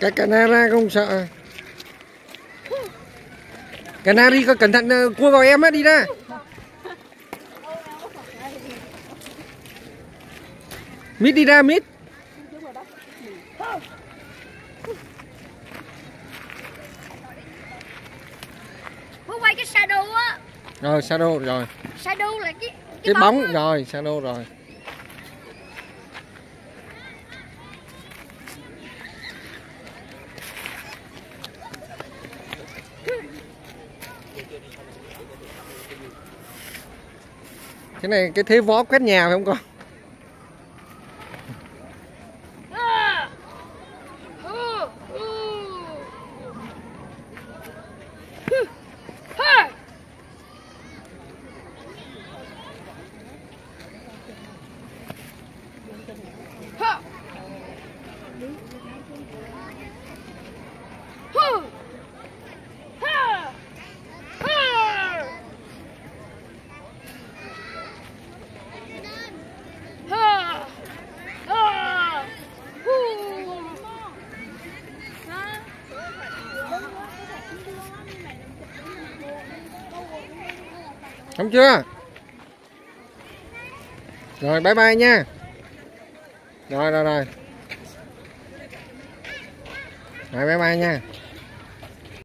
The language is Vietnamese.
cái canara không sợ. Canary có cẩn thận ờ, cua vào em á đi ra. Mít đi ra mít. Mới quay cái shadow á. Rồi shadow rồi. Shadow là cái cái bóng á. rồi shadow rồi cái này cái thế võ quét nhà phải không con À. không chưa? Rồi bye bye nha. Rồi rồi rồi. Rồi bye bye nha.